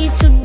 ready to